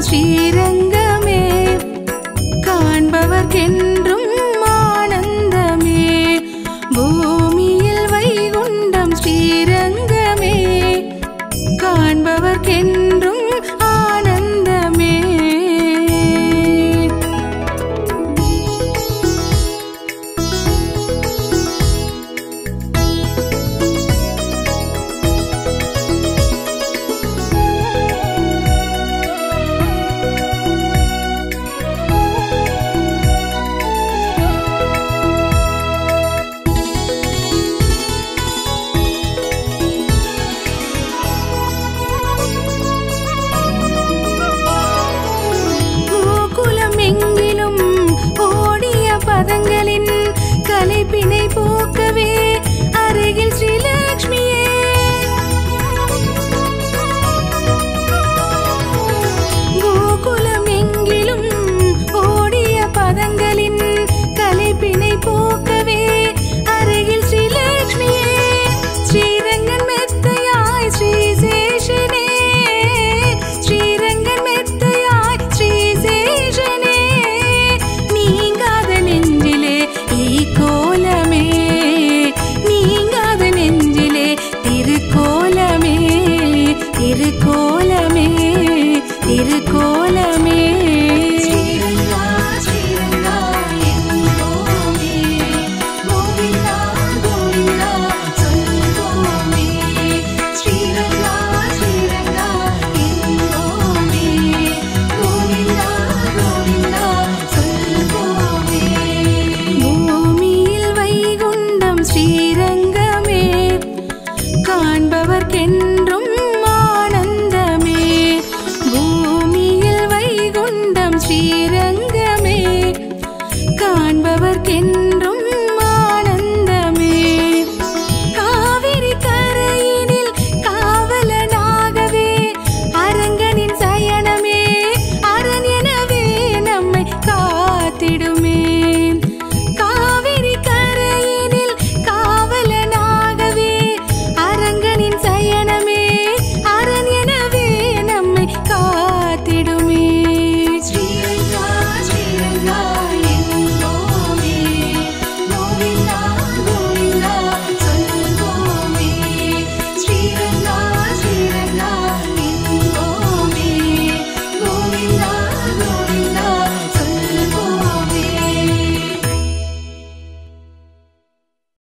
Sreeranga அவர்க்கென்ன